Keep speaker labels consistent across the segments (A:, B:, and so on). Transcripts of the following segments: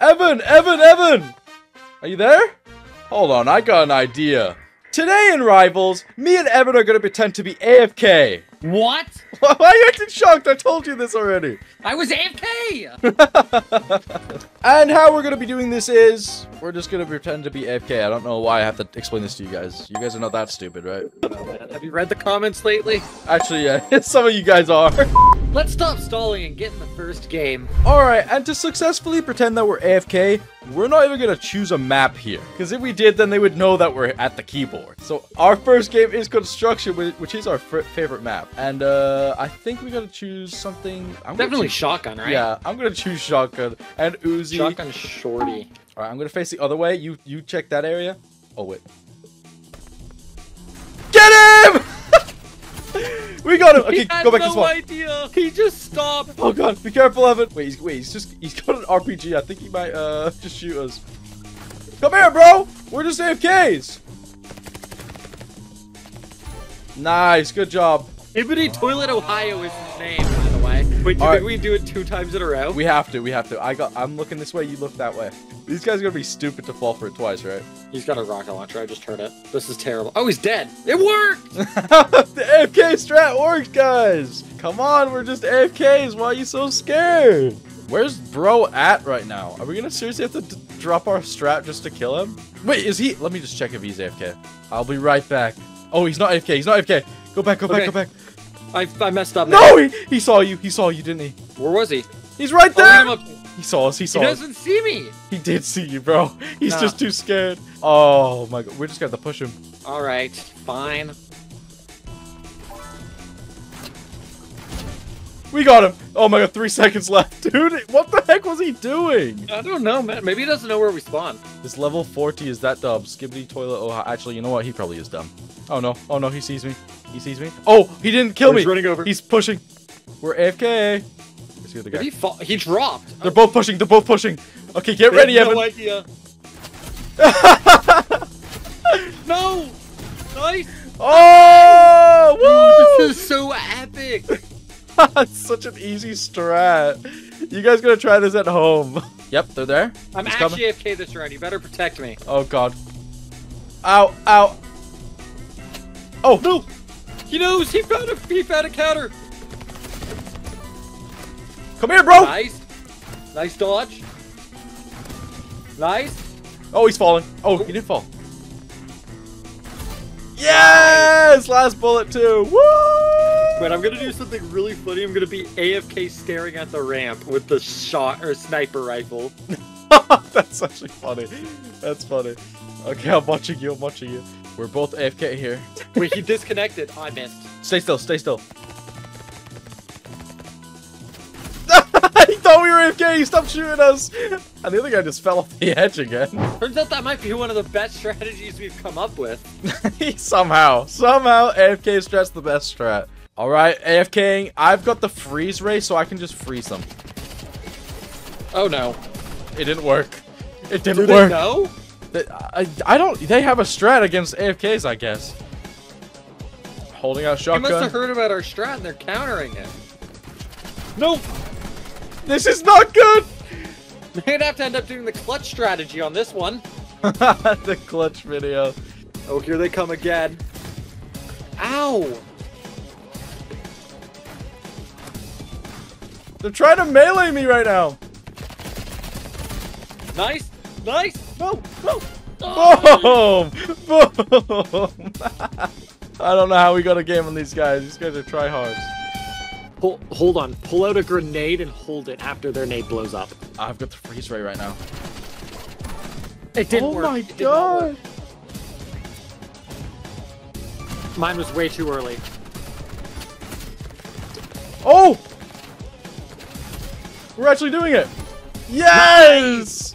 A: Evan, Evan, Evan! Are you there? Hold on, I got an idea. Today in Rivals, me and Evan are gonna pretend to be AFK.
B: What?
A: Why are you acting shocked? I told you this already.
B: I was AFK!
A: And how we're gonna be doing this is, we're just gonna pretend to be AFK. I don't know why I have to explain this to you guys. You guys are not that stupid, right?
B: Have you read the comments lately?
A: Actually, yeah, some of you guys are.
B: Let's stop stalling and get in the first game.
A: Alright, and to successfully pretend that we're AFK, we're not even gonna choose a map here. Because if we did, then they would know that we're at the keyboard. So our first game is Construction, which is our f- favorite map. And uh, I think we gotta choose something... I'm
B: Definitely
A: choose-
B: shotgun, right?
A: Yeah, I'm gonna choose Shotgun and Uzi.
B: Shotgun shorty.
A: Alright, I'm gonna face the other way. You you check that area. Oh, wait. Get him! We got him! Okay, go back
B: no
A: and spawn.
B: idea. He just stopped.
A: Oh god, be careful, Evan. Wait, he's, wait, he's just, he's got an RPG. I think he might, uh, just shoot us. Come here, bro. We're just AFKs. Nice, good job.
B: Hibbity Toilet Ohio is his name, way. Wait, do
A: All
B: you think
A: right.
B: we do it two times in a row?
A: We have to, we have to. I got, I'm looking this way, you look that way. These guys are gonna be stupid to fall for it twice, right?
B: He's got a rocket launcher. I just heard it. This is terrible. Oh, he's dead. It worked.
A: the AFK strat works, guys. Come on, we're just AFKs. Why are you so scared? Where's bro at right now? Are we gonna seriously have to drop our strat just to kill him? Wait, is he? Let me just check if he's AFK. I'll be right back. Oh, he's not AFK. He's not AFK. Go back. Go back.
B: Okay.
A: Go back.
B: I, I messed up.
A: No, he, he saw you. He saw you, didn't he?
B: Where was he?
A: He's right
B: Oh,
A: there.
B: I'm
A: he saw us. He
B: He
A: saw us.
B: doesn't see me.
A: He did see you, bro. He's
B: Nah.
A: just too scared. Oh my god, we're just got to to push him.
B: All right, fine.
A: We got him. Oh my god, three seconds left, dude. What the heck was he doing?
B: I don't know, man. Maybe he doesn't know where we spawn.
A: This level 40 is that dub. Skibbity toilet. Oh, actually, you know what? He probably is dumb. Oh no. Oh no, he sees me. He sees me. Oh, he didn't kill
B: Oh,
A: me.
B: he's running over.
A: He's pushing. We're AFK. Let's the other
B: Did
A: guy.
B: he fall? He dropped.
A: They're both pushing. They're both pushing. Okay, get
B: They
A: ready,
B: have
A: Evan.
B: No idea. no. Nice.
A: oh,
B: This is so epic.
A: It's such an easy strat. You guys gonna try this at home? Yep, they're there.
B: I'm
A: He's
B: actually
A: coming.
B: AFK this round. You better protect me.
A: Oh god. Ow! Ow! Oh
B: No. He knows. He found a. He found a counter.
A: Come here, bro!
B: Nice. Nice dodge. Nice.
A: Oh, he's falling. Oh, he did fall. Yes! Last bullet too. Woo!
B: Wait, I'm gonna do something really funny. I'm gonna be AFK staring at the ramp with the shot or sniper rifle.
A: That's actually funny. That's funny. Okay, I'm watching you. I'm watching you. We're both AFK here.
B: Wait, he disconnected. Oh, I missed.
A: Stay still. Stay still. he thought we were AFK. He stopped shooting us. And the other guy just fell off the edge again.
B: Turns out that might be one of the best strategies we've come up with.
A: somehow, somehow, AFK strat's the best strat. All right, AFKing. I've got the freeze ray, so I can just freeze them.
B: Oh no.
A: It didn't work. It didn't
B: Do
A: work.
B: know?
A: I, I don't. They have a strat against AFKs, I guess. Holding out shotgun.
B: They must have heard about our strat and they're countering it. No!
A: This is not good.
B: They'd have to end up doing the clutch strategy on this one.
A: the clutch video.
B: Oh, here they come again. Ow!
A: They're trying to melee me right now.
B: Nice! Nice!
A: No, no.
B: Oh!
A: Boom! Boom! I don't know how we got a game on these guys. These guys are tryhards.
B: Pull, hold on. Pull out a grenade and hold it after their nade blows up.
A: I've got the freeze ray right now.
B: It didn't
A: oh
B: work.
A: my
B: It work.
A: god!
B: Mine was way too early.
A: Oh! We're actually doing it! Yes!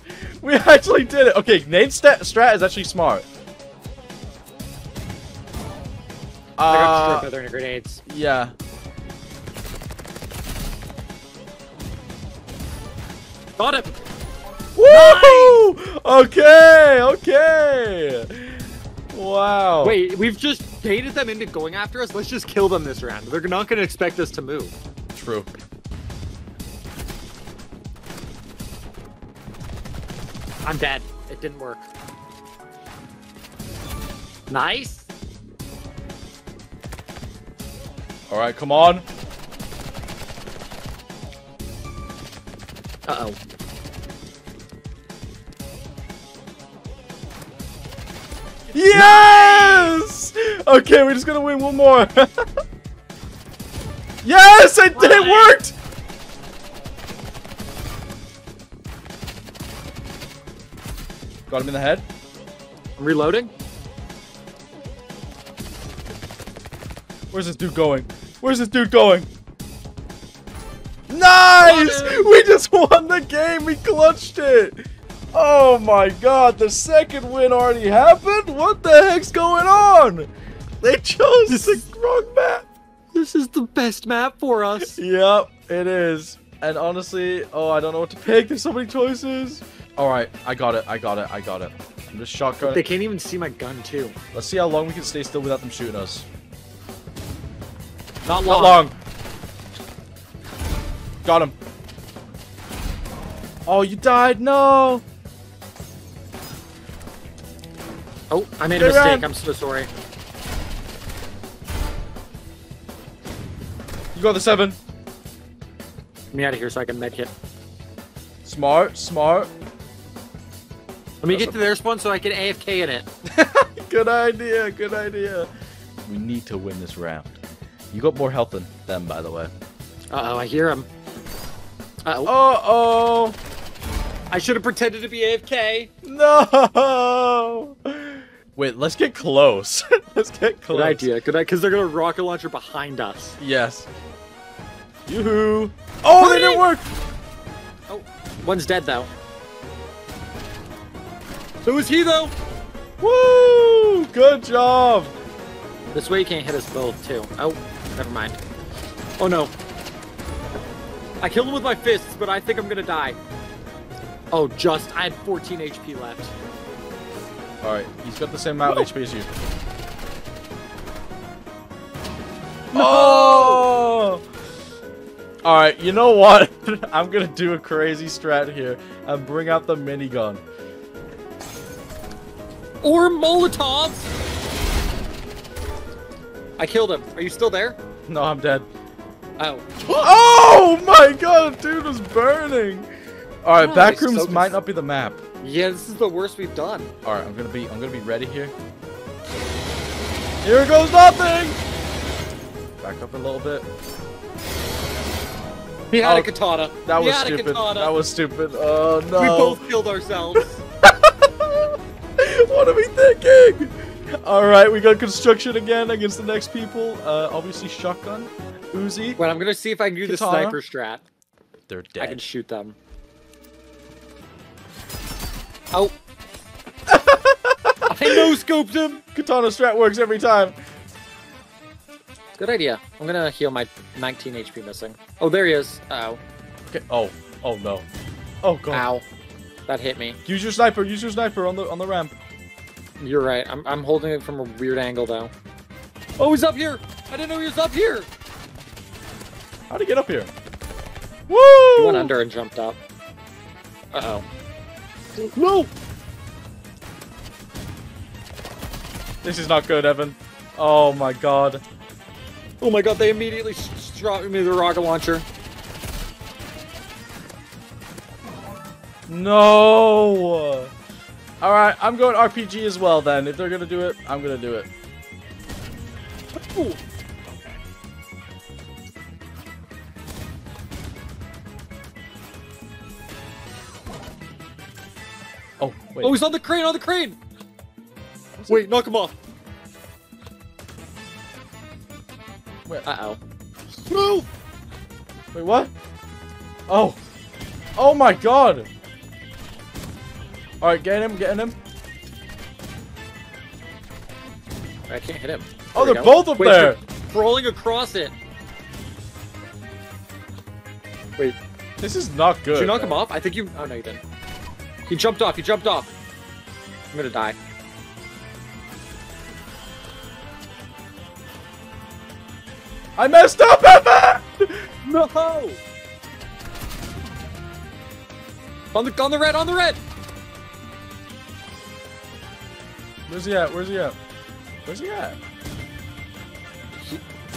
A: We actually did it! Okay, Nate's stat strat is actually smart.
B: I got
A: Uh,
B: destroyed by their grenades.
A: yeah.
B: Got him!
A: Woo! Okay, okay. Wow.
B: Wait, we've just baited them into going after us. Let's just kill them this round. They're not going to expect us to move.
A: True.
B: I'm dead. It didn't work. Nice.
A: All right, come on.
B: Uh oh.
A: Yes! Okay, we're just gonna win one more. yes, it, it worked. Got him in the head.
B: I'm reloading.
A: Where's this dude going? Where's this dude going? Nice! We just won the game. We clutched it. Oh my god, the second win already happened? What the heck's going on? They chose this the wrong map.
B: This is the best map for us.
A: Yep, it is. And honestly, oh, I don't know what to pick. There's so many choices. All right, I got it. I got it. I got it. I'm just shotgun.
B: They can't even see my gun too.
A: Let's see how long we can stay still without them shooting us.
B: Not long.
A: Not long. Got him. Oh, you died. No.
B: Oh, I made a mistake.
A: around.
B: I'm so sorry.
A: You got the seven.
B: Get me out of here so I can med medkit.
A: Smart, smart.
B: Let me get to their spawn so I can AFK in it.
A: good idea, good idea. We need to win this round. You got more health than them, by the way.
B: Uh oh, I hear him. Uh oh.
A: Uh-oh.
B: I should have pretended to be AFK.
A: No. Wait, let's get close. let's get close.
B: Good idea. Good idea. Because they're gonna rocket launcher behind us.
A: Yes. Yoo-hoo. Oh, they didn't work.
B: Oh, one's dead though. So is he though.
A: Woo! Good job.
B: This way you can't hit us both too. Oh, never mind. Oh no. I killed him with my fists, but I think I'm gonna die. Oh, just I had 14 HP left.
A: All right, he's got the same amount of HP as you. Oh! All right, you know what? I'm gonna do a crazy strat here and bring out the minigun.
B: Or Molotovs. I killed him. Are you still there?
A: No, I'm dead.
B: Oh.
A: Oh my god, dude was burning. All right,
B: Oh,
A: back rooms
B: so
A: might not be the map.
B: Yeah, this is the worst we've done.
A: All right, I'm gonna be, I'm gonna be ready here. Here goes nothing. Back up a little bit.
B: He had
A: Oh,
B: a katana.
A: That was stupid. That was stupid. Oh no.
B: We both killed ourselves.
A: What are we thinking? All right, we got construction again against the next people. Uh, obviously shotgun, Uzi.
B: Wait, I'm gonna see if I can do the sniper strat.
A: They're dead.
B: I can shoot them. Oh. I no scoped him.
A: Katana strat works every time.
B: Good idea. I'm gonna heal my 19 HP missing. Oh, there he is. Ow.
A: Okay. Oh. Oh no. Oh god.
B: Ow. That hit me.
A: Use your sniper. Use your sniper on the on the ramp.
B: You're right. I'm, I'm holding it from a weird angle though. Oh, he's up here. I didn't know he was up here.
A: How'd he get up here? Woo!
B: He went under and jumped up. Uh oh.
A: No. This is not good, Evan. Oh my god.
B: Oh my god, they immediately s- s- dropped me the rocket launcher.
A: No. All right, I'm going RPG as well. Then, if they're gonna do it, I'm gonna do it.
B: Ooh.
A: Oh wait.
B: Oh, he's on the crane, on the crane! Wait, knock him off.
A: Wait.
B: Uh-oh.
A: Move! Wait, what? Oh. Oh my god! Alright, getting him, getting him.
B: I can't hit him.
A: Oh,
B: There we
A: they're both up
B: Wait,
A: there!
B: Crawling across it. Wait,
A: This is not good.
B: did you knock him off? I think you... Oh, no, you didn't. He jumped off, he jumped off. I'm gonna die.
A: I messed up, Evan!
B: No! On the, on the red, on the red!
A: Where's he at? Where's he at? Where's he at?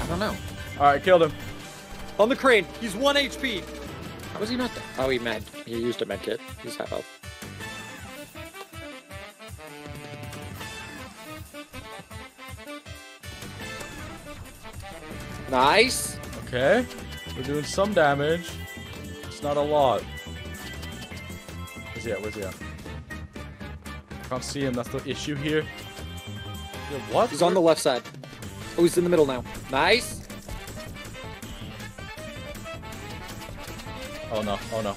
B: I don't know.
A: All right, killed him.
B: On the crane. He's one HP. How was he not? Oh, he med. He used a med kit. He's half health. Nice.
A: Okay, we're doing some damage. It's not a lot. Where's he at? Where's he at? Can't see him. That's the issue here. Yo, what?
B: He's on the left side. Oh, he's in the middle now. Nice.
A: Oh no! Oh no!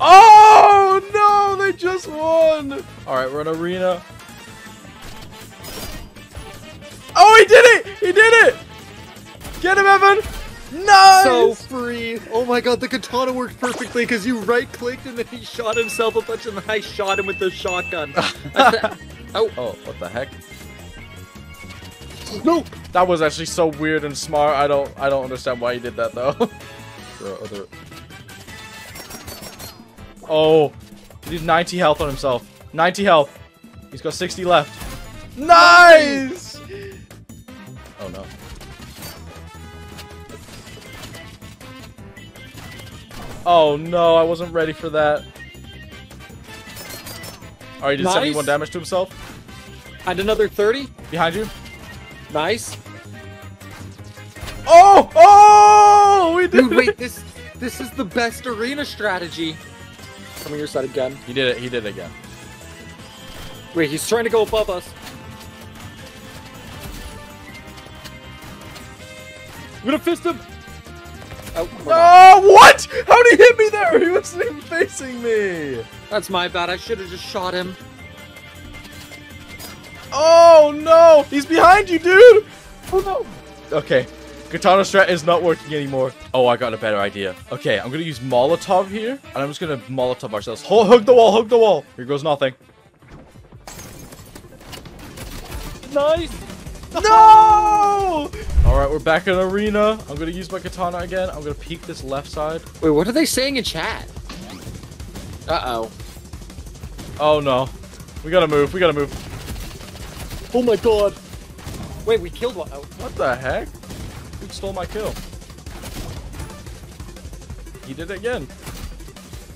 A: Oh no! They just won! All right, we're in arena. Oh, he did it! He did it! Get him, Evan! Nice!
B: So free. Oh my god, the katana worked perfectly because you right clicked and then he shot himself a bunch and then I shot him with the shotgun. oh,
A: oh, what the heck?
B: no!
A: That was actually so weird and smart. I don't I don't understand why he did that though. The other- Oh, he's 90 health on himself. 90 health. He's got 60 left. Nice! Oh no. Oh no, I wasn't ready for that. Oh, he did
B: Nice.
A: 71 damage to himself.
B: And another 30.
A: Behind you.
B: Nice.
A: Oh! Oh! We did
B: Dude,
A: it!
B: wait, this this is the best arena strategy. Come on your side again.
A: He did it. He did it again.
B: Wait, he's trying to go above us. I'm gonna fist him. Oh.
A: Oh, what? How did he hit me there? He wasn't even facing me.
B: that's my bad. I should have just shot him.
A: Oh, no. He's behind you, dude. Oh, no. Okay. Katana strat is not working anymore. Oh, I got a better idea. Okay, I'm going to use Molotov here. And I'm just going to Molotov ourselves. Hold, hug the wall. Hug the wall. Here goes nothing.
B: Nice.
A: No! All right, we're back in arena. I'm going to use my katana again. I'm going to peek this left side.
B: Wait, what are they saying in chat? Uh oh.
A: Oh, no. We got to move. We got to move.
B: Oh my god. Wait, we killed one. Oh.
A: What the heck? Who stole my kill? He did it again.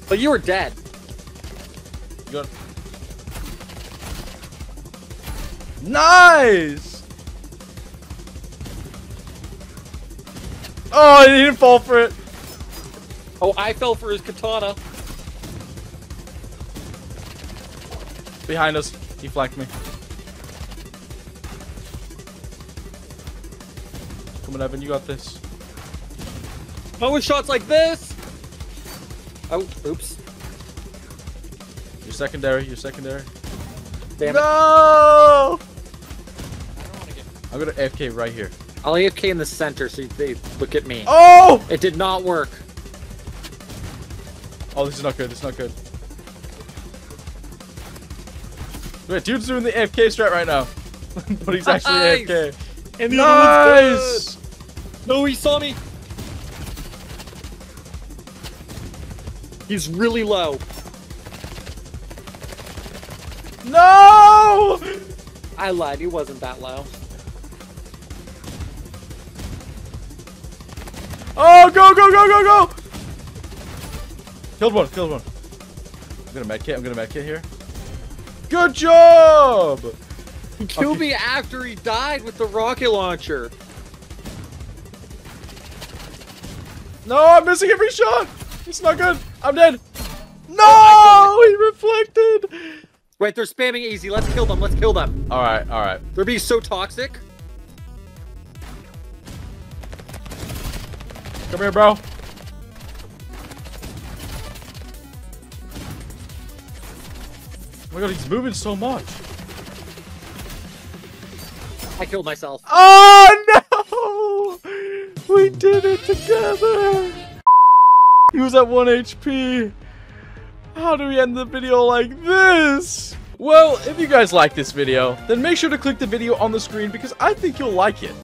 B: But you were dead.
A: Got... Nice! Oh, he didn't fall for it.
B: Oh, I fell for his katana.
A: Behind us. He flanked me. Come on, Evan. You got this.
B: Not with shots like this. Oh, oops.
A: You're secondary. You're secondary.
B: Damn it.
A: no!
B: I don't want to get.
A: I'm gonna AFK right here.
B: I'll AFK in the center so they look at me.
A: Oh!
B: It did not work.
A: Oh, this is not good. This is not good. Wait, dude's doing the AFK strat right now. but he's actually
B: Nice!
A: AFK.
B: And the
A: Nice!
B: No, he saw me. He's really low.
A: No!
B: I lied. He wasn't that low.
A: Oh, go, go, go, go, go! Killed one, killed one. I'm gonna medkit, I'm gonna medkit here. Good job!
B: He killed
A: Okay.
B: me after he died with the rocket launcher.
A: No, I'm missing every shot! It's not good. I'm dead. Oh no!
B: Oh,
A: he reflected!
B: Wait, they're spamming easy. Let's kill them. Let's kill them.
A: Alright, alright.
B: They're being so toxic.
A: Come here, bro. Oh my god, he's moving so much.
B: I killed myself.
A: Oh no! We did it together! He was at 1 HP. How do we end the video like this? Well, if you guys like this video, then make sure to click the video on the screen because I think you'll like it.